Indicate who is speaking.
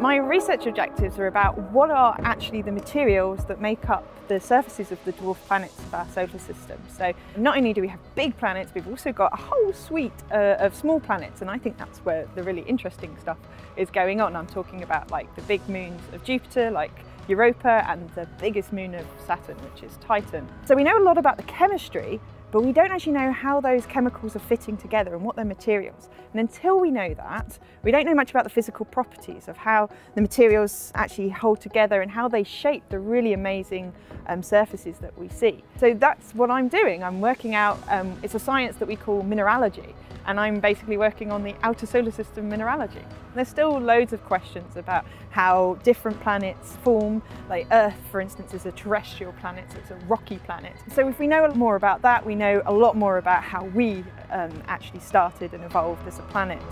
Speaker 1: My research objectives are about what are actually the materials that make up the surfaces of the dwarf planets of our solar system. So not only do we have big planets, we've also got a whole suite uh, of small planets and I think that's where the really interesting stuff is going on. I'm talking about like the big moons of Jupiter, like Europa and the biggest moon of Saturn, which is Titan. So we know a lot about the chemistry, but we don't actually know how those chemicals are fitting together and what their materials. And until we know that, we don't know much about the physical properties of how the materials actually hold together and how they shape the really amazing um, surfaces that we see. So that's what I'm doing. I'm working out, um, it's a science that we call mineralogy and I'm basically working on the outer solar system mineralogy. There's still loads of questions about how different planets form, like Earth, for instance, is a terrestrial planet, so it's a rocky planet. So if we know more about that, we know a lot more about how we um, actually started and evolved as a planet.